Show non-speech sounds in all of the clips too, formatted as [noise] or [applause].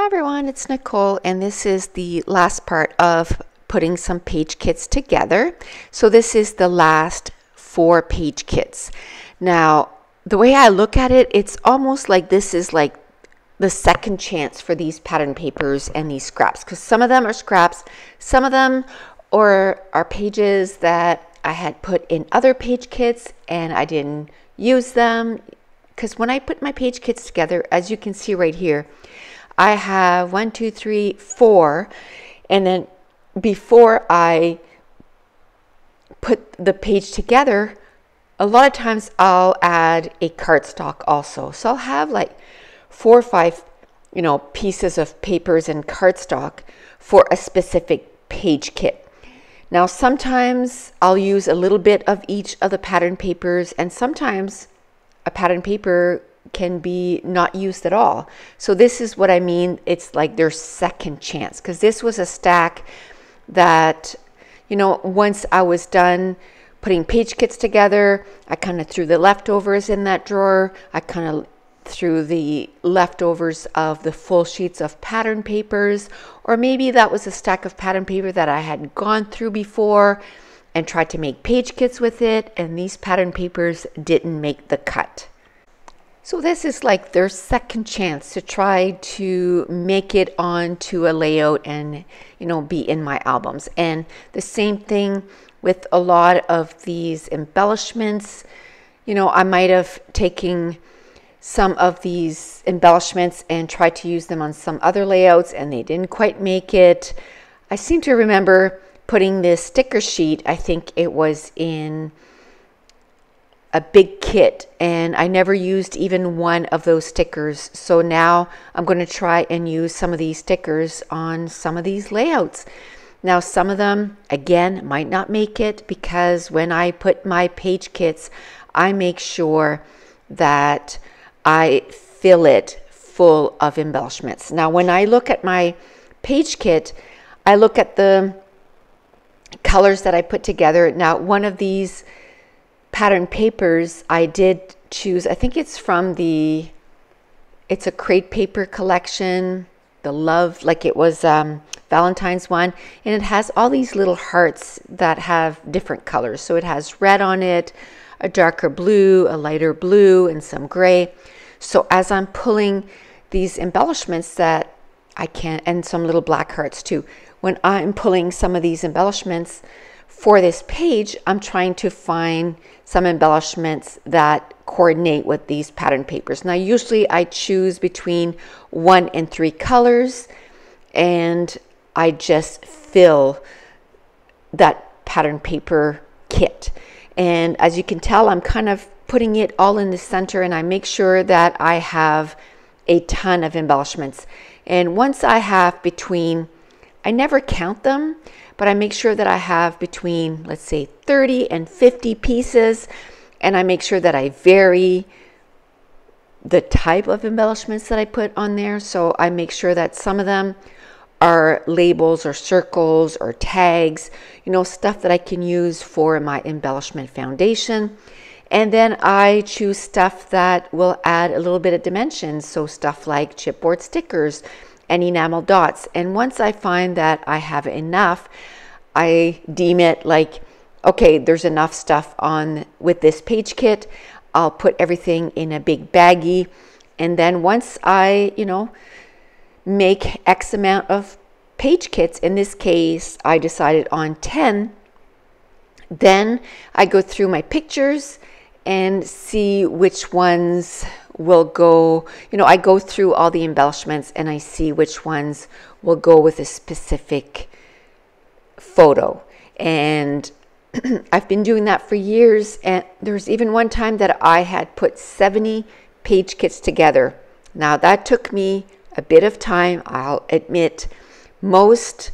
Hi everyone, it's Nicole, and this is the last part of putting some page kits together. So, this is the last four page kits. Now, the way I look at it, it's almost like this is like the second chance for these pattern papers and these scraps because some of them are scraps, some of them are, are pages that I had put in other page kits and I didn't use them because when I put my page kits together, as you can see right here, I have one, two, three, four. And then before I put the page together, a lot of times I'll add a cardstock also. So I'll have like four or five, you know, pieces of papers and cardstock for a specific page kit. Now, sometimes I'll use a little bit of each of the pattern papers, and sometimes a pattern paper can be not used at all. So this is what I mean. It's like their second chance because this was a stack that, you know, once I was done putting page kits together, I kind of threw the leftovers in that drawer. I kind of threw the leftovers of the full sheets of pattern papers, or maybe that was a stack of pattern paper that I had gone through before and tried to make page kits with it, and these pattern papers didn't make the cut. So this is like their second chance to try to make it onto a layout and you know be in my albums. And the same thing with a lot of these embellishments. You know, I might have taken some of these embellishments and tried to use them on some other layouts and they didn't quite make it. I seem to remember putting this sticker sheet, I think it was in a big kit and I never used even one of those stickers. So now I'm going to try and use some of these stickers on some of these layouts. Now, some of them, again, might not make it because when I put my page kits, I make sure that I fill it full of embellishments. Now, when I look at my page kit, I look at the colors that I put together. Now, one of these pattern papers I did choose, I think it's from the, it's a crate paper collection, the love, like it was um, Valentine's one, and it has all these little hearts that have different colors. So it has red on it, a darker blue, a lighter blue, and some gray. So as I'm pulling these embellishments that I can, and some little black hearts too, when I'm pulling some of these embellishments, for this page, I'm trying to find some embellishments that coordinate with these pattern papers. Now, usually I choose between one and three colors and I just fill that pattern paper kit. And as you can tell, I'm kind of putting it all in the center and I make sure that I have a ton of embellishments. And once I have between, I never count them, but I make sure that I have between, let's say, 30 and 50 pieces, and I make sure that I vary the type of embellishments that I put on there. So I make sure that some of them are labels or circles or tags, you know, stuff that I can use for my embellishment foundation. And then I choose stuff that will add a little bit of dimension. So stuff like chipboard stickers, and enamel dots. And once I find that I have enough, I deem it like, okay, there's enough stuff on with this page kit. I'll put everything in a big baggie. And then once I, you know, make X amount of page kits, in this case, I decided on 10, then I go through my pictures and see which ones will go, you know, I go through all the embellishments and I see which ones will go with a specific photo. And [clears throat] I've been doing that for years. And there's even one time that I had put 70 page kits together. Now, that took me a bit of time, I'll admit. Most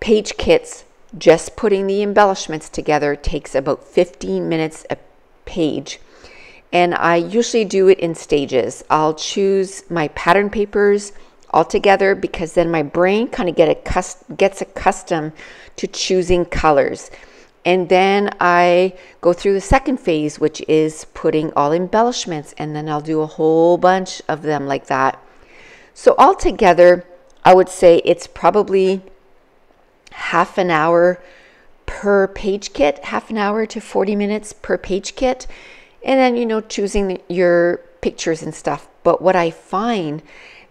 page kits, just putting the embellishments together, takes about 15 minutes a page and I usually do it in stages. I'll choose my pattern papers all together because then my brain kind of get gets accustomed to choosing colors. And then I go through the second phase, which is putting all embellishments, and then I'll do a whole bunch of them like that. So altogether, I would say it's probably half an hour per page kit, half an hour to 40 minutes per page kit. And then, you know, choosing your pictures and stuff. But what I find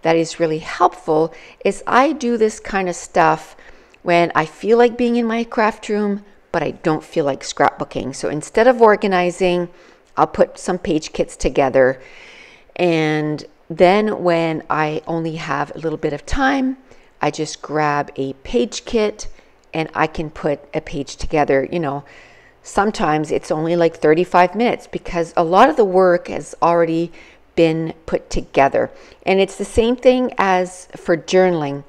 that is really helpful is I do this kind of stuff when I feel like being in my craft room, but I don't feel like scrapbooking. So instead of organizing, I'll put some page kits together. And then when I only have a little bit of time, I just grab a page kit and I can put a page together, you know, sometimes it's only like 35 minutes because a lot of the work has already been put together. And it's the same thing as for journaling.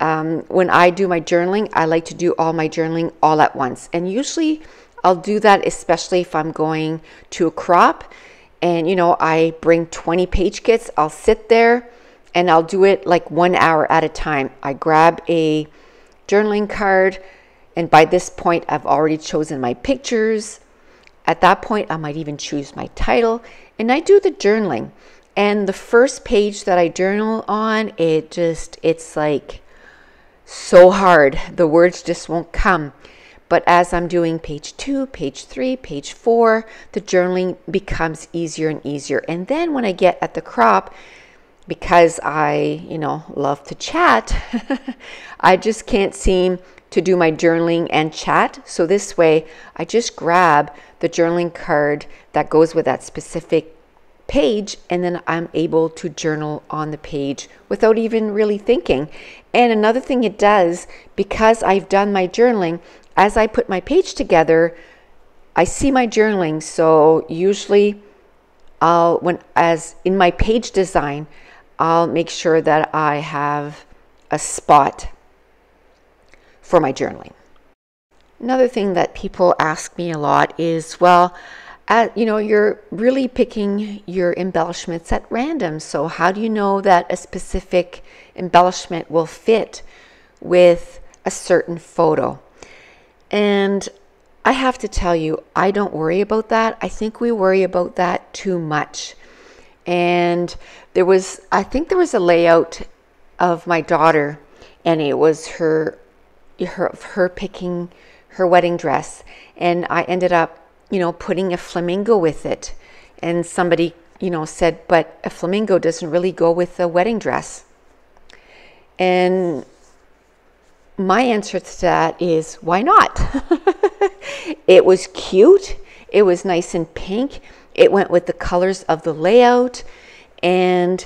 Um, when I do my journaling, I like to do all my journaling all at once. And usually I'll do that, especially if I'm going to a crop and, you know, I bring 20 page kits. I'll sit there and I'll do it like one hour at a time. I grab a journaling card. And by this point, I've already chosen my pictures. At that point, I might even choose my title. And I do the journaling. And the first page that I journal on, it just, it's like so hard. The words just won't come. But as I'm doing page two, page three, page four, the journaling becomes easier and easier. And then when I get at the crop, because I, you know, love to chat, [laughs] I just can't seem to do my journaling and chat. So this way, I just grab the journaling card that goes with that specific page and then I'm able to journal on the page without even really thinking. And another thing it does, because I've done my journaling, as I put my page together, I see my journaling. So usually I'll when as in my page design, I'll make sure that I have a spot for my journaling. Another thing that people ask me a lot is, well, at, you know, you're really picking your embellishments at random. So how do you know that a specific embellishment will fit with a certain photo? And I have to tell you, I don't worry about that. I think we worry about that too much. And there was, I think there was a layout of my daughter, and it was her, her, her picking her wedding dress, and I ended up, you know, putting a flamingo with it, and somebody, you know, said, but a flamingo doesn't really go with a wedding dress, and my answer to that is why not? [laughs] it was cute. It was nice and pink. It went with the colors of the layout and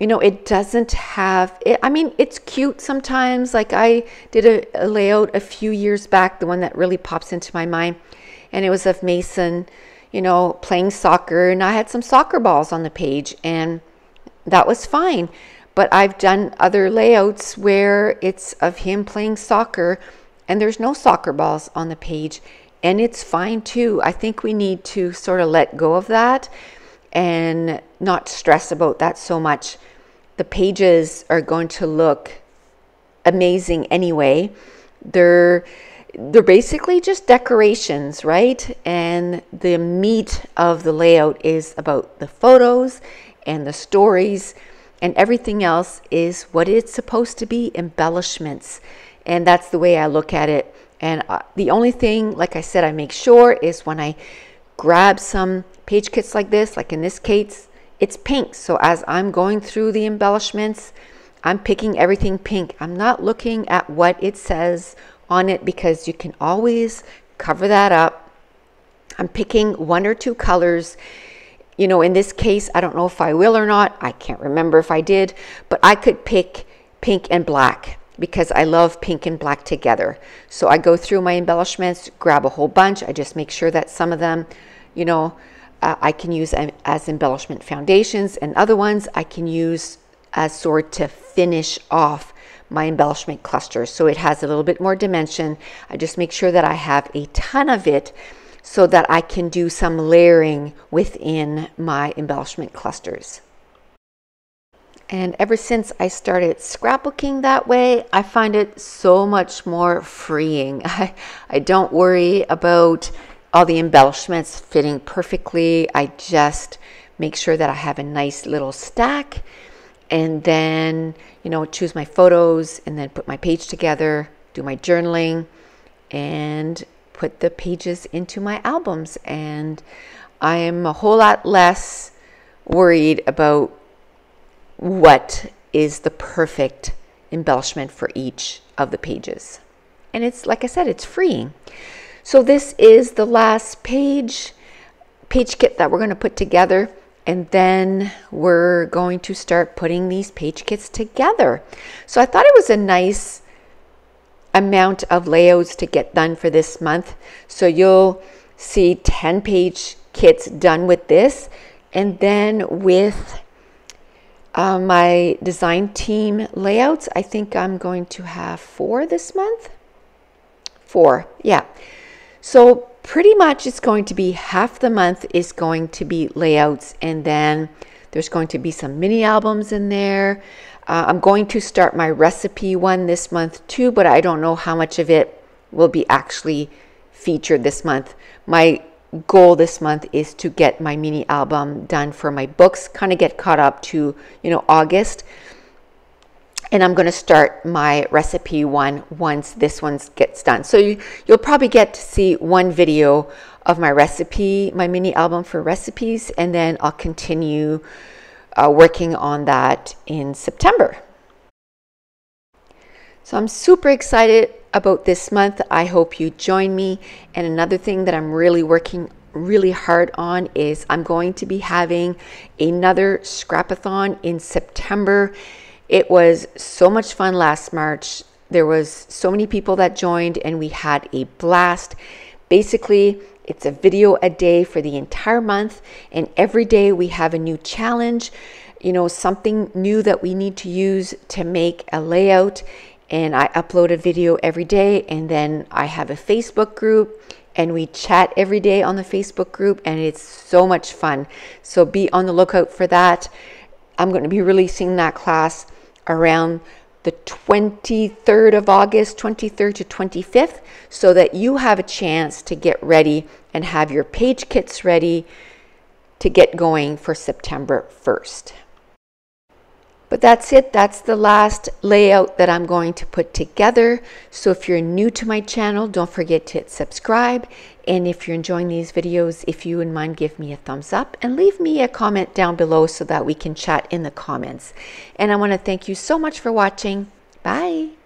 you know it doesn't have it, i mean it's cute sometimes. Like i did a, a, layout a few years back the one that really pops into my mind and it was of mason you know playing soccer and i had some soccer balls on the page and that was fine. But i've done other layouts where it's of him playing soccer and there's no soccer balls on the page and it's fine too. I think we need to sort of let go of that and not stress about that so much. The pages are going to look amazing anyway. They're they're basically just decorations, right? And the meat of the layout is about the photos and the stories and everything else is what it's supposed to be embellishments. And that's the way I look at it. And uh, the only thing, like I said, I make sure is when I grab some page kits like this, like in this case, it's pink. So as I'm going through the embellishments, I'm picking everything pink. I'm not looking at what it says on it because you can always cover that up. I'm picking one or two colors. You know, in this case, I don't know if I will or not. I can't remember if I did, but I could pick pink and black because I love pink and black together. So I go through my embellishments, grab a whole bunch. I just make sure that some of them you know, uh, I can use as embellishment foundations, and other ones I can use as sort to finish off my embellishment cluster. So it has a little bit more dimension. I just make sure that I have a ton of it so that I can do some layering within my embellishment clusters. And ever since I started scrapbooking that way, I find it so much more freeing. [laughs] I, I don't worry about all the embellishments fitting perfectly. I just make sure that I have a nice little stack and then, you know, choose my photos and then put my page together, do my journaling, and put the pages into my albums. And I am a whole lot less worried about what is the perfect embellishment for each of the pages. And it's, like I said, it's freeing. So this is the last page, page kit that we're going to put together. And then we're going to start putting these page kits together. So I thought it was a nice amount of layouts to get done for this month. So you'll see 10 page kits done with this. And then with uh, my design team layouts, I think I'm going to have four this month. Four, yeah. So pretty much it's going to be half the month is going to be layouts and then there's going to be some mini albums in there. Uh, I'm going to start my recipe one this month too, but I don't know how much of it will be actually featured this month. My goal this month is to get my mini album done for my books, kind of get caught up to, you know, August. And I'm going to start my recipe one once this one gets done. So you, you'll probably get to see one video of my recipe, my mini album for recipes, and then I'll continue uh, working on that in September. So I'm super excited about this month. I hope you join me. And another thing that I'm really working really hard on is I'm going to be having another scrapathon in September. It was so much fun last March. There was so many people that joined and we had a blast. Basically, it's a video a day for the entire month and every day we have a new challenge, you know, something new that we need to use to make a layout and I upload a video every day. And then I have a Facebook group and we chat every day on the Facebook group, and it's so much fun. So be on the lookout for that. I'm going to be releasing that class around the 23rd of August, 23rd to 25th, so that you have a chance to get ready and have your page kits ready to get going for September 1st. But that's it. That's the last layout that I'm going to put together. So if you're new to my channel, don't forget to hit subscribe. And if you're enjoying these videos, if you wouldn't mind, give me a thumbs up and leave me a comment down below so that we can chat in the comments. And I want to thank you so much for watching. Bye.